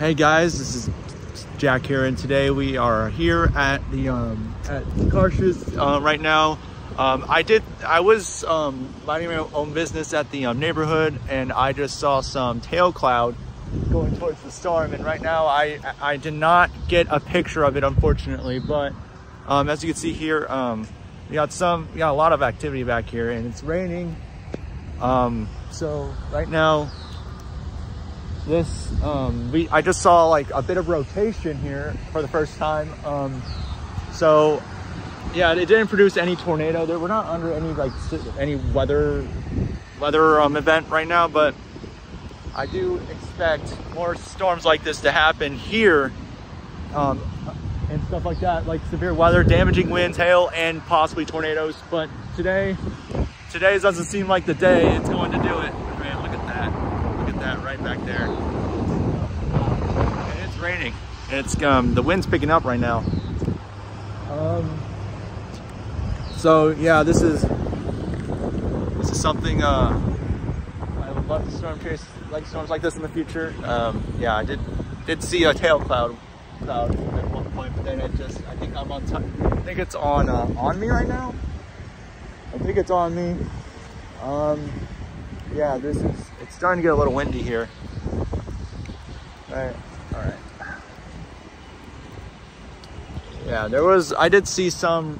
Hey guys, this is Jack here, and today we are here at the um, at Cautious uh, right now. Um, I did, I was um, minding my own business at the um, neighborhood, and I just saw some tail cloud going towards the storm. And right now, I I did not get a picture of it, unfortunately. But um, as you can see here, um, we got some, we got a lot of activity back here, and it's raining. Um, so right now, this um we i just saw like a bit of rotation here for the first time um so yeah it didn't produce any tornado. There we're not under any like any weather weather um event right now but i do expect more storms like this to happen here um and stuff like that like severe weather damaging winds hail and possibly tornadoes but today today doesn't seem like the day it's going to do it man look at that that right back there. And it's raining. It's um the wind's picking up right now. Um so yeah, this is this is something uh I would love to storm chase like storms like this in the future. Um yeah, I did did see a tail cloud cloud at one point, but then it just I think I'm on. I think it's on uh, on me right now. I think it's on me. Um yeah, this is, it's starting to get a little windy here. All right, all right. Yeah, there was, I did see some,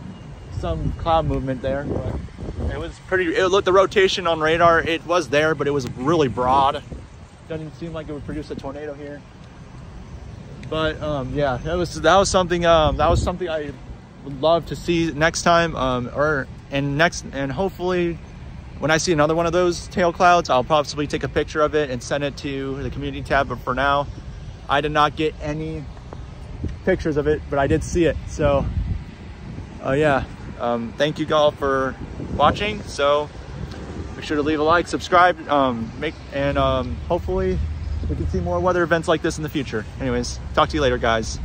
some cloud movement there, it was pretty, it looked, the rotation on radar, it was there, but it was really broad. Doesn't seem like it would produce a tornado here. But um, yeah, that was, that was something, um, that was something I would love to see next time, um, or, and next, and hopefully when I see another one of those tail clouds, I'll possibly take a picture of it and send it to the community tab. But for now, I did not get any pictures of it, but I did see it. So, uh, yeah, um, thank you all for watching. So make sure to leave a like, subscribe, um, make, and um, hopefully we can see more weather events like this in the future. Anyways, talk to you later, guys.